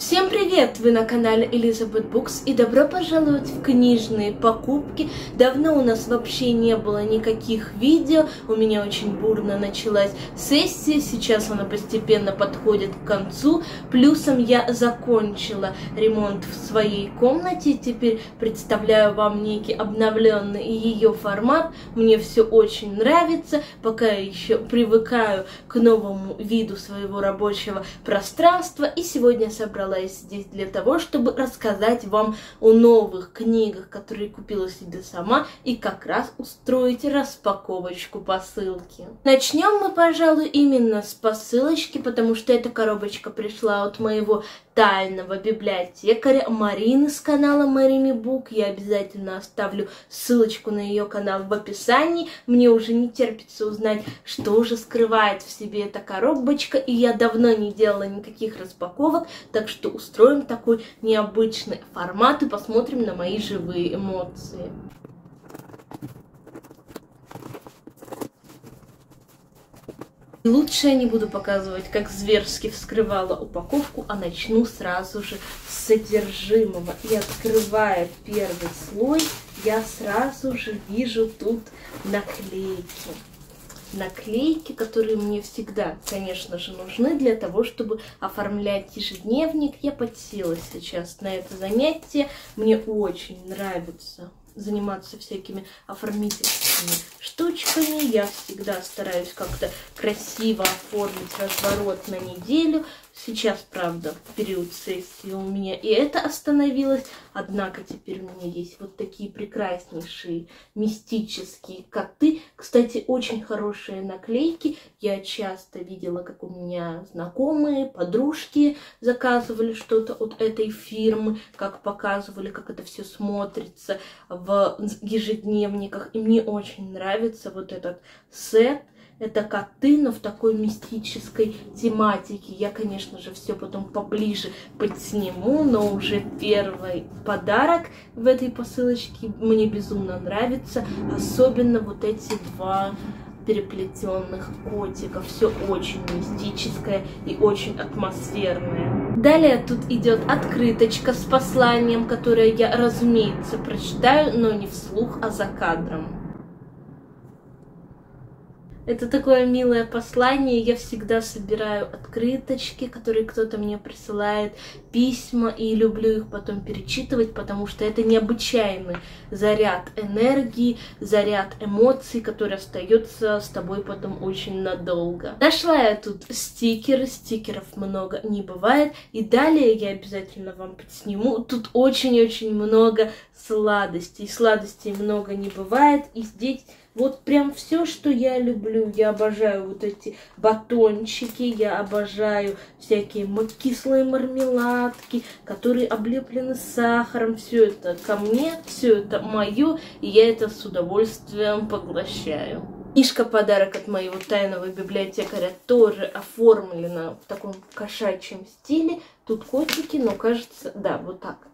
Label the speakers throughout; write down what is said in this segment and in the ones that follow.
Speaker 1: Всем привет! Вы на канале Elizabeth Books и добро пожаловать в книжные покупки. Давно у нас вообще не было никаких видео, у меня очень бурно началась сессия, сейчас она постепенно подходит к концу. Плюсом я закончила ремонт в своей комнате, теперь представляю вам некий обновленный ее формат. Мне все очень нравится, пока я еще привыкаю к новому виду своего рабочего пространства. И сегодня собрала собралась здесь для того, чтобы рассказать вам о новых книгах, которые купила себе сама, и как раз устроить распаковочку посылки. Начнем мы, пожалуй, именно с посылочки, потому что эта коробочка пришла от моего тайного библиотекаря Марины с канала Марими Бук. Я обязательно оставлю ссылочку на ее канал в описании. Мне уже не терпится узнать, что же скрывает в себе эта коробочка. И я давно не делала никаких распаковок, так что устроим такой необычный формат и посмотрим на мои живые эмоции. Лучше я не буду показывать, как зверски вскрывала упаковку, а начну сразу же с содержимого. И открывая первый слой, я сразу же вижу тут наклейки. Наклейки, которые мне всегда, конечно же, нужны для того, чтобы оформлять ежедневник. Я подсела сейчас на это занятие. Мне очень нравится заниматься всякими оформительными штучками. Я всегда стараюсь как-то красиво оформить разворот на неделю. Сейчас, правда, в период сессии у меня и это остановилось, однако теперь у меня есть вот такие прекраснейшие мистические коты. Кстати, очень хорошие наклейки. Я часто видела, как у меня знакомые, подружки заказывали что-то от этой фирмы, как показывали, как это все смотрится в ежедневниках. И мне очень нравится вот этот сет это коты, но в такой мистической тематике. Я, конечно же, все потом поближе подсниму, но уже первый подарок в этой посылочке мне безумно нравится. Особенно вот эти два переплетенных котиков. Все очень мистическое и очень атмосферное. Далее тут идет открыточка с посланием, которое я, разумеется, прочитаю, но не вслух, а за кадром. Это такое милое послание. Я всегда собираю открыточки, которые кто-то мне присылает, письма, и люблю их потом перечитывать, потому что это необычайный заряд энергии, заряд эмоций, который остается с тобой потом очень надолго. Нашла я тут стикеры, стикеров много не бывает, и далее я обязательно вам подсниму. Тут очень-очень много сладостей, сладостей много не бывает, и здесь вот прям все, что я люблю. Я обожаю вот эти батончики, я обожаю всякие кислые мармеладки, которые облеплены сахаром. Все это ко мне, все это мое, и я это с удовольствием поглощаю. Книжка подарок от моего тайного библиотекаря тоже оформлена в таком кошачьем стиле. Тут котики, но кажется, да, вот так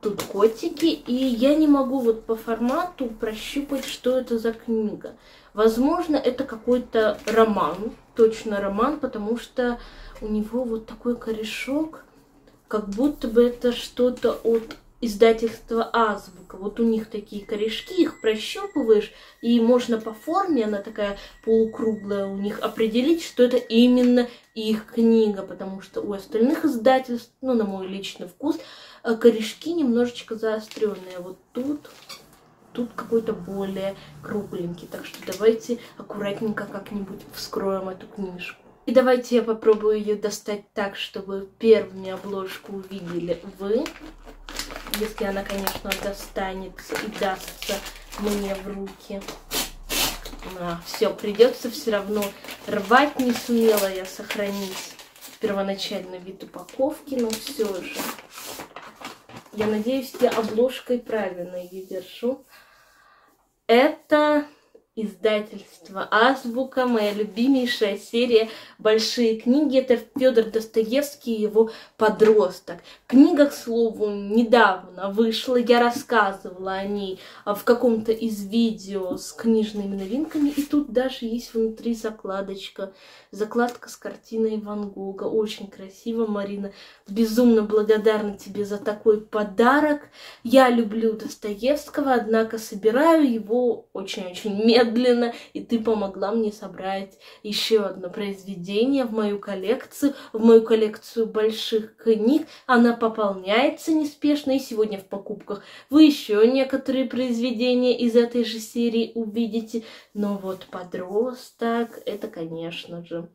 Speaker 1: тут котики, и я не могу вот по формату прощупать, что это за книга. Возможно, это какой-то роман, точно роман, потому что у него вот такой корешок, как будто бы это что-то от издательства Азбука. Вот у них такие корешки, их прощупываешь, и можно по форме, она такая полукруглая у них, определить, что это именно их книга, потому что у остальных издательств, ну, на мой личный вкус, э, корешки немножечко заостренные. Вот тут тут какой-то более кругленький. Так что давайте аккуратненько как-нибудь вскроем эту книжку. И давайте я попробую ее достать так, чтобы первыми обложку увидели вы если она, конечно, достанется и дастся мне в руки. А, все, придется все равно рвать не сумела я сохранить первоначальный вид упаковки, но все же. Я надеюсь, я обложкой правильно ее держу. Это издательство Азбука, моя любимейшая серия «Большие книги». Это Федор Достоевский и его «Подросток». Книга, к слову, недавно вышла, я рассказывала о ней а, в каком-то из видео с книжными новинками, и тут даже есть внутри закладочка, закладка с картиной Ван Гога. Очень красиво, Марина. Безумно благодарна тебе за такой подарок. Я люблю Достоевского, однако собираю его очень-очень медленно медленно, и ты помогла мне собрать еще одно произведение в мою коллекцию, в мою коллекцию больших книг. Она пополняется неспешно, и сегодня в покупках вы еще некоторые произведения из этой же серии увидите. Но вот подросток, это, конечно же,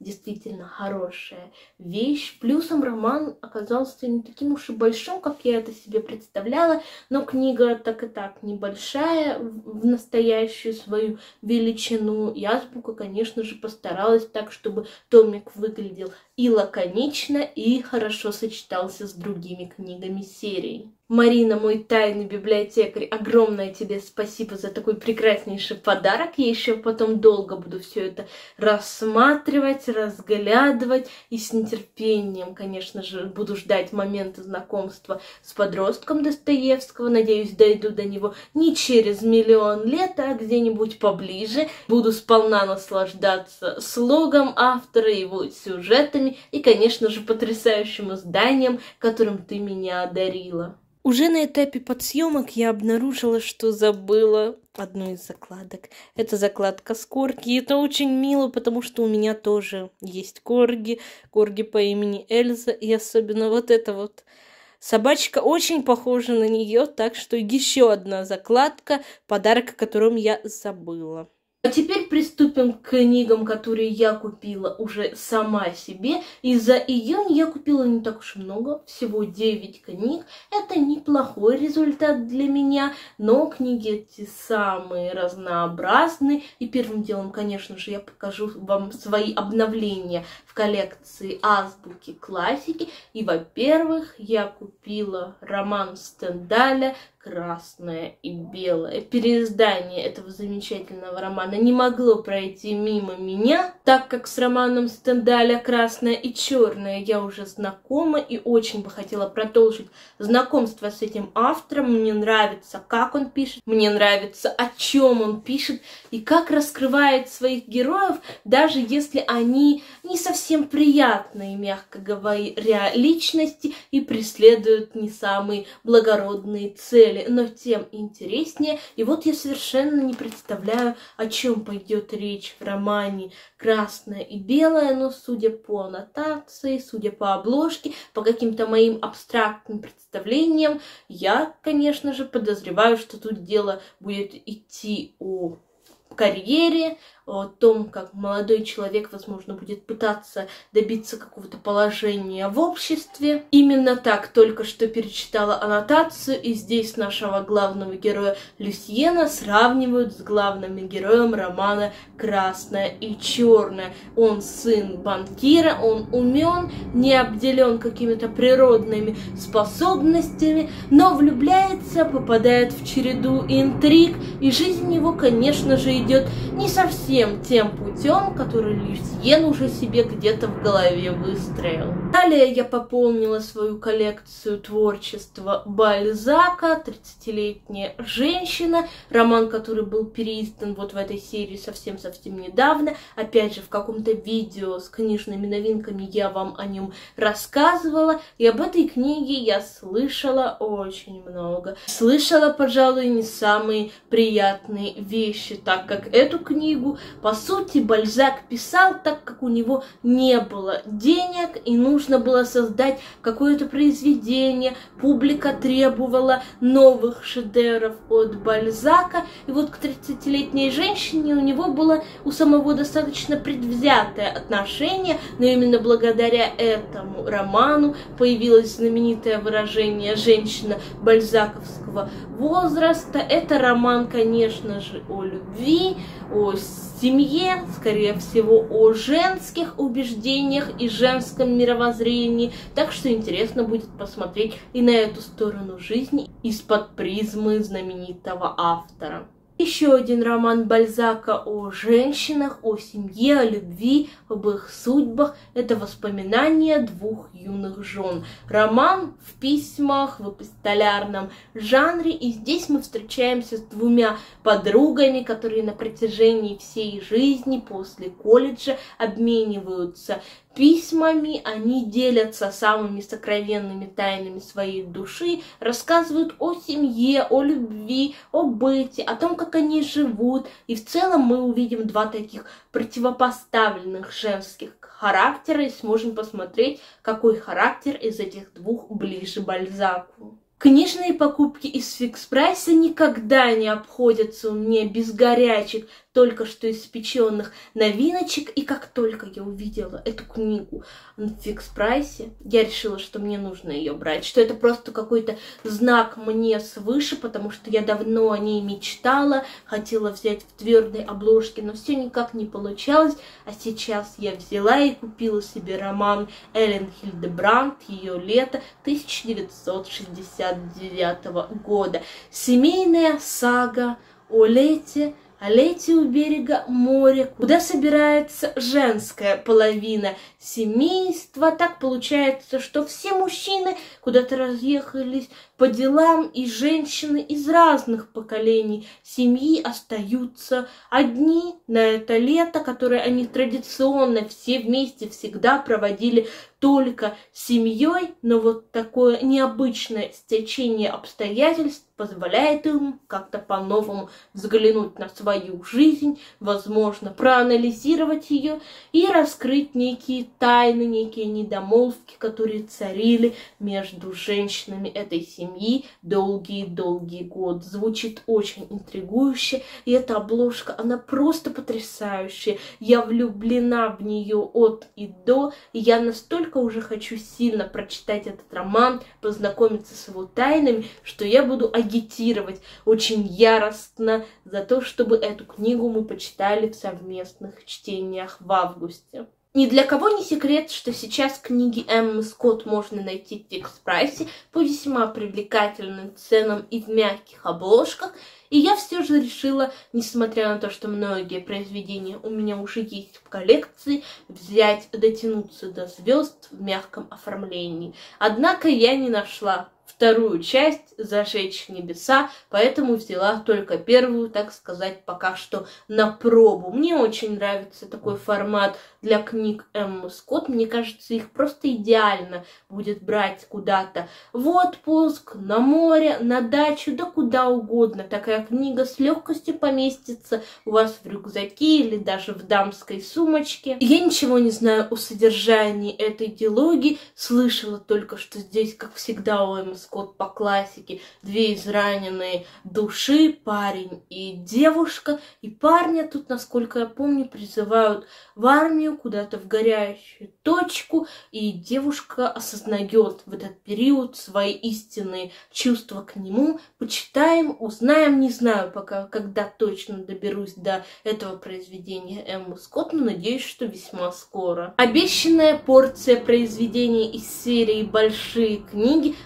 Speaker 1: действительно хорошая вещь. Плюсом роман оказался не таким уж и большим, как я это себе представляла, но книга так и так небольшая в настоящую свою величину. И азбука, конечно же, постаралась так, чтобы томик выглядел и лаконично, и хорошо сочетался с другими книгами серии. Марина, мой тайный библиотекарь, огромное тебе спасибо за такой прекраснейший подарок. Я еще потом долго буду все это рассматривать, разглядывать и с нетерпением, конечно же, буду ждать момента знакомства с подростком Достоевского. Надеюсь, дойду до него не через миллион лет, а где-нибудь поближе. Буду сполна наслаждаться слогом автора, его сюжетами и, конечно же, потрясающим изданием, которым ты меня одарила. Уже на этапе подсъемок я обнаружила, что забыла одну из закладок. Это закладка с корги. Это очень мило, потому что у меня тоже есть корги. Корги по имени Эльза. И особенно вот эта вот собачка очень похожа на нее. Так что еще одна закладка, подарок, о котором я забыла. А теперь приступим к книгам, которые я купила уже сама себе. И за июнь я купила не так уж много, всего 9 книг. Это неплохой результат для меня, но книги эти самые разнообразные. И первым делом, конечно же, я покажу вам свои обновления в коллекции азбуки классики. И, во-первых, я купила роман Стендаля красное и белое. Переиздание этого замечательного романа не могло пройти мимо меня, так как с романом Стендаля «Красное и черное» я уже знакома и очень бы хотела продолжить знакомство с этим автором. Мне нравится, как он пишет, мне нравится, о чем он пишет и как раскрывает своих героев, даже если они не совсем приятные, мягко говоря, личности и преследуют не самые благородные цели цели, но тем интереснее. И вот я совершенно не представляю, о чем пойдет речь в романе «Красное и белое», но судя по аннотации, судя по обложке, по каким-то моим абстрактным представлениям, я, конечно же, подозреваю, что тут дело будет идти о карьере, о том, как молодой человек, возможно, будет пытаться добиться какого-то положения в обществе. Именно так только что перечитала аннотацию, и здесь нашего главного героя Люсьена сравнивают с главным героем романа «Красное и черное». Он сын банкира, он умен, не обделен какими-то природными способностями, но влюбляется, попадает в череду интриг, и жизнь его, конечно же, идет не совсем всем тем путем, который Люсьен уже себе где-то в голове выстроил. Далее я пополнила свою коллекцию творчества Бальзака, 30-летняя женщина, роман, который был переиздан вот в этой серии совсем-совсем недавно. Опять же, в каком-то видео с книжными новинками я вам о нем рассказывала, и об этой книге я слышала очень много. Слышала, пожалуй, не самые приятные вещи, так как эту книгу по сути, Бальзак писал так, как у него не было денег, и нужно было создать какое-то произведение. Публика требовала новых шедевров от Бальзака. И вот к 30-летней женщине у него было у самого достаточно предвзятое отношение, но именно благодаря этому роману появилось знаменитое выражение «женщина бальзаковского возраста». Это роман, конечно же, о любви, о семье, скорее всего, о женских убеждениях и женском мировоззрении. Так что интересно будет посмотреть и на эту сторону жизни из-под призмы знаменитого автора. Еще один роман Бальзака о женщинах, о семье, о любви, об их судьбах. Это воспоминания двух юных жен. Роман в письмах, в эпистолярном жанре. И здесь мы встречаемся с двумя подругами, которые на протяжении всей жизни после колледжа обмениваются письмами, они делятся самыми сокровенными тайнами своей души, рассказывают о семье, о любви, о быте, о том, как они живут. И в целом мы увидим два таких противопоставленных женских характера и сможем посмотреть, какой характер из этих двух ближе Бальзаку. Книжные покупки из фикс прайса никогда не обходятся у меня без горячих, только что испеченных новиночек. И как только я увидела эту книгу в фикс прайсе, я решила, что мне нужно ее брать, что это просто какой-то знак мне свыше, потому что я давно о ней мечтала, хотела взять в твердой обложке, но все никак не получалось. А сейчас я взяла и купила себе роман Эллен Хильдебранд «Ее лето» 1969 года. Семейная сага о лете а лете у берега море, куда собирается женская половина семейства. Так получается, что все мужчины куда-то разъехались по делам, и женщины из разных поколений семьи остаются одни. На это лето, которое они традиционно все вместе всегда проводили только семьей, но вот такое необычное стечение обстоятельств позволяет им как-то по-новому взглянуть на свою жизнь, возможно, проанализировать ее и раскрыть некие тайны, некие недомолвки, которые царили между женщинами этой семьи долгие-долгие годы. Звучит очень интригующе, и эта обложка, она просто потрясающая. Я влюблена в нее от и до, и я настолько уже хочу сильно прочитать этот роман, познакомиться с его тайнами, что я буду агитировать очень яростно за то, чтобы эту книгу мы почитали в совместных чтениях в августе. Ни для кого не секрет, что сейчас книги Эммы Скотт можно найти в фикс-прайсе по весьма привлекательным ценам и в мягких обложках, и я все же решила, несмотря на то, что многие произведения у меня уже есть в коллекции, взять, дотянуться до звезд в мягком оформлении. Однако я не нашла вторую часть «Зажечь небеса», поэтому взяла только первую, так сказать, пока что на пробу. Мне очень нравится такой формат для книг Эммы Скотт. Мне кажется, их просто идеально будет брать куда-то в отпуск, на море, на дачу, да куда угодно. Такая книга с легкостью поместится у вас в рюкзаке или даже в дамской сумочке. Я ничего не знаю о содержании этой диалоги, слышала только, что здесь, как всегда, у Эммы Скотт по классике, две израненные души, парень и девушка. И парня тут, насколько я помню, призывают в армию куда-то в горящую точку, и девушка осознает в этот период свои истинные чувства к нему. Почитаем, узнаем, не знаю пока, когда точно доберусь до этого произведения Эммы Скотт, но надеюсь, что весьма скоро. Обещанная порция произведений из серии «Большие книги»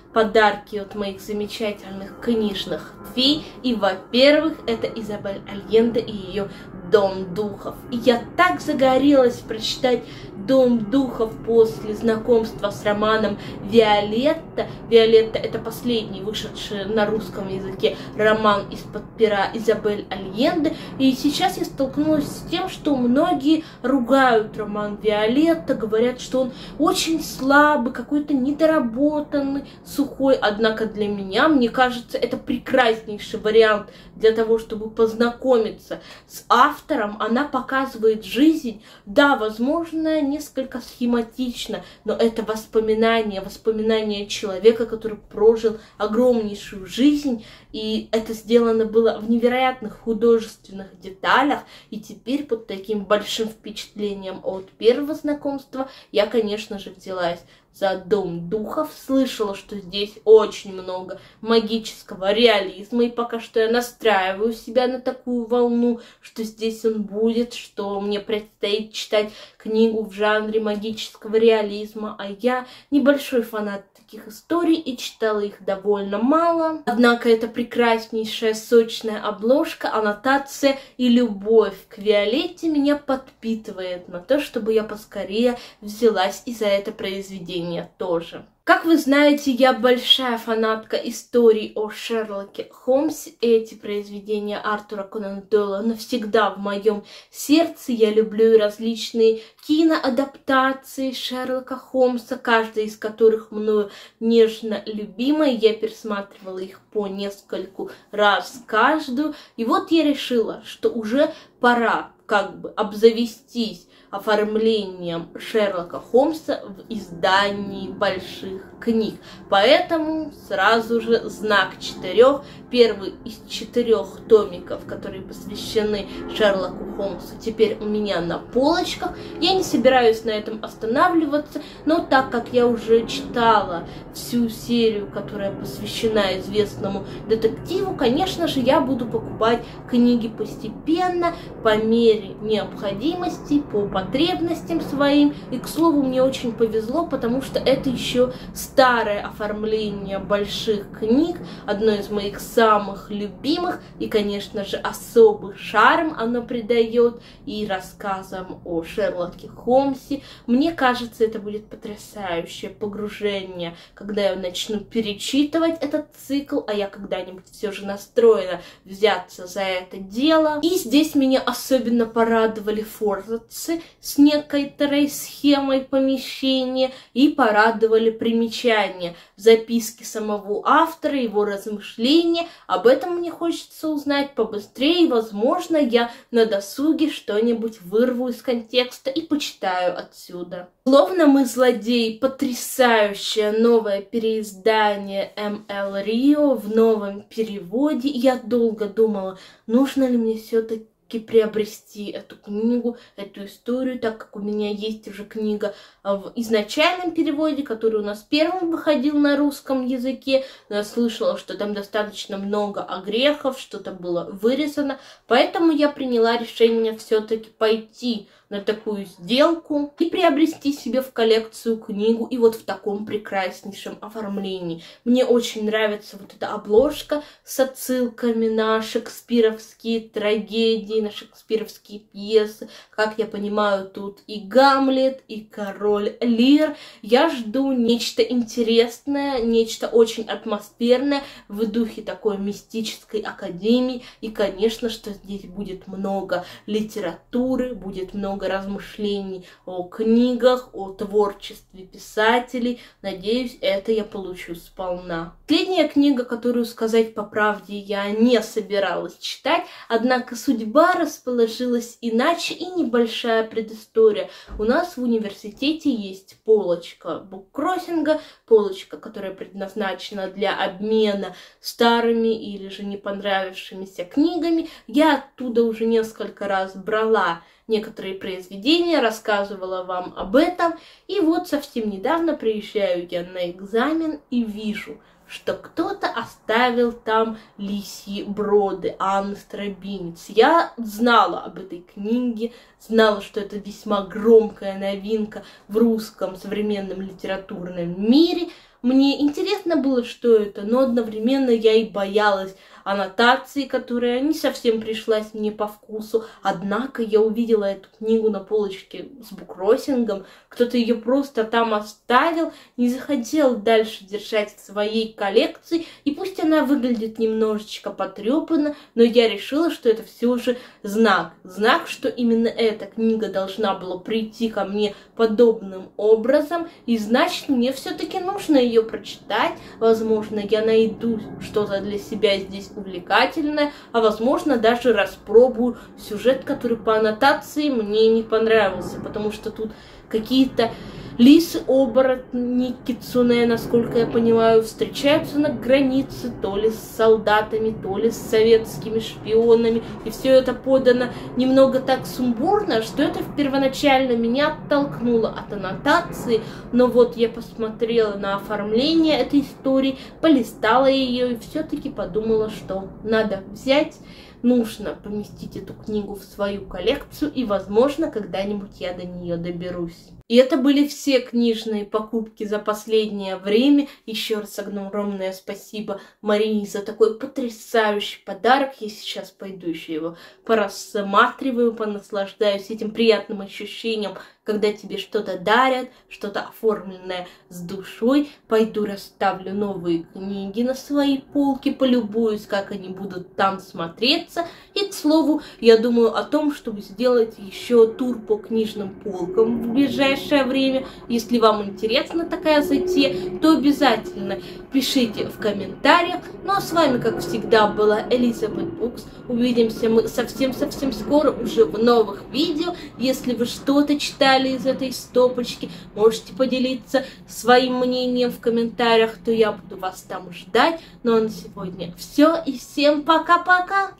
Speaker 1: подарки от моих замечательных книжных фей. И, во-первых, это Изабель Альенде и ее Дом духов. И я так загорелась прочитать Дом духов после знакомства с романом Виолетта. Виолетта это последний вышедший на русском языке роман из-под пера Изабель Альенде. И сейчас я столкнулась с тем, что многие ругают роман Виолетта, говорят, что он очень слабый, какой-то недоработанный, сухой. Однако для меня, мне кажется, это прекраснейший вариант для того, чтобы познакомиться с автором. Она показывает жизнь, да, возможно, несколько схематично, но это воспоминание, воспоминание человека, который прожил огромнейшую жизнь, и это сделано было в невероятных художественных деталях, и теперь под таким большим впечатлением от первого знакомства я, конечно же, взялась за Дом Духов. Слышала, что здесь очень много магического реализма, и пока что я настраиваю себя на такую волну, что здесь он будет, что мне предстоит читать книгу в жанре магического реализма, а я небольшой фанат таких историй и читала их довольно мало. Однако это прекраснейшая сочная обложка, аннотация и любовь к Виолетте меня подпитывает на то, чтобы я поскорее взялась и за это произведение тоже. Как вы знаете, я большая фанатка историй о Шерлоке Холмсе. Эти произведения Артура Конан Дойла навсегда в моем сердце. Я люблю различные киноадаптации Шерлока Холмса, каждая из которых мною нежно любимая. Я пересматривала их по нескольку раз каждую. И вот я решила, что уже пора как бы обзавестись оформлением Шерлока Холмса в издании больших книг. Поэтому сразу же знак четырех, первый из четырех томиков, которые посвящены Шерлоку Холмсу, теперь у меня на полочках. Я не собираюсь на этом останавливаться, но так как я уже читала всю серию, которая посвящена известному детективу, конечно же, я буду покупать книги постепенно, по мере необходимости, по потребностям своим. И, к слову, мне очень повезло, потому что это еще старое оформление больших книг, одно из моих самых любимых, и, конечно же, особый шарм оно придает и рассказам о Шерлоке Холмсе. Мне кажется, это будет потрясающее погружение, когда я начну перечитывать этот цикл, а я когда-нибудь все же настроена взяться за это дело. И здесь меня особенно порадовали форзацы с некоторой схемой помещения и порадовали примечания, записки самого автора, его размышления. Об этом мне хочется узнать побыстрее, возможно, я на досуге что-нибудь вырву из контекста и почитаю отсюда. Словно мы злодеи, потрясающее новое переиздание МЛ Рио в новом переводе. Я долго думала, нужно ли мне все-таки приобрести эту книгу, эту историю, так как у меня есть уже книга в изначальном переводе, который у нас первым выходил на русском языке. Но я слышала, что там достаточно много огрехов, что-то было вырезано, поэтому я приняла решение все-таки пойти на такую сделку и приобрести себе в коллекцию книгу и вот в таком прекраснейшем оформлении. Мне очень нравится вот эта обложка с отсылками на шекспировские трагедии, на шекспировские пьесы. Как я понимаю, тут и Гамлет, и Король Лир. Я жду нечто интересное, нечто очень атмосферное в духе такой мистической академии. И, конечно, что здесь будет много литературы, будет много много размышлений о книгах, о творчестве писателей. Надеюсь, это я получу сполна. Последняя книга, которую сказать по правде я не собиралась читать, однако судьба расположилась иначе и небольшая предыстория. У нас в университете есть полочка буккроссинга, полочка, которая предназначена для обмена старыми или же не понравившимися книгами. Я оттуда уже несколько раз брала некоторые произведения, рассказывала вам об этом. И вот совсем недавно приезжаю я на экзамен и вижу, что кто-то оставил там лисьи броды Анны Стробинец. Я знала об этой книге, знала, что это весьма громкая новинка в русском современном литературном мире. Мне интересно было, что это, но одновременно я и боялась аннотации, которая не совсем пришлась мне по вкусу. Однако я увидела эту книгу на полочке с букросингом. Кто-то ее просто там оставил, не захотел дальше держать в своей коллекции. И пусть она выглядит немножечко потрепанно, но я решила, что это все же знак. Знак, что именно эта книга должна была прийти ко мне подобным образом. И значит, мне все-таки нужно ее прочитать. Возможно, я найду что-то для себя здесь увлекательное, а возможно даже распробую сюжет, который по аннотации мне не понравился, потому что тут какие-то Лисы-оборотни Кицуне, насколько я понимаю, встречаются на границе то ли с солдатами, то ли с советскими шпионами. И все это подано немного так сумбурно, что это первоначально меня оттолкнуло от аннотации. Но вот я посмотрела на оформление этой истории, полистала ее и все-таки подумала, что надо взять нужно поместить эту книгу в свою коллекцию, и, возможно, когда-нибудь я до нее доберусь. И это были все книжные покупки за последнее время. Еще раз огромное спасибо Марине за такой потрясающий подарок. Я сейчас пойду еще его порассматриваю, понаслаждаюсь этим приятным ощущением, когда тебе что-то дарят, что-то оформленное с душой. Пойду расставлю новые книги на свои полки, полюбуюсь, как они будут там смотреться. И, к слову, я думаю о том, чтобы сделать еще тур по книжным полкам в ближайшее время. Если вам интересна такая затея, то обязательно пишите в комментариях. Ну а с вами, как всегда, была Элизабет Букс. Увидимся мы совсем-совсем скоро уже в новых видео. Если вы что-то читали из этой стопочки, можете поделиться своим мнением в комментариях, то я буду вас там ждать. Ну а на сегодня все и всем пока-пока!